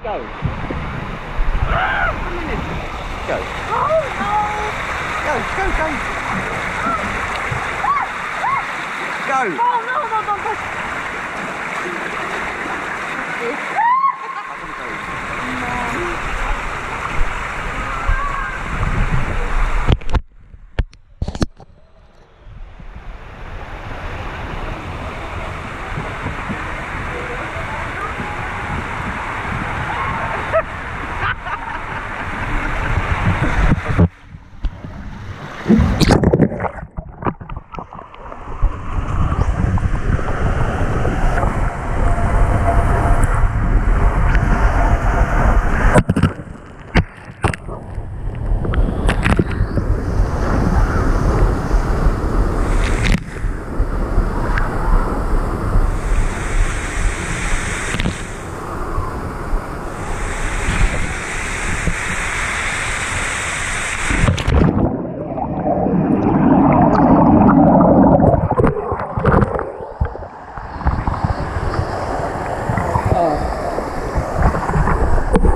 Go. Come in. Go. Oh no! Go, go, go. Go. Oh no, no, no, no.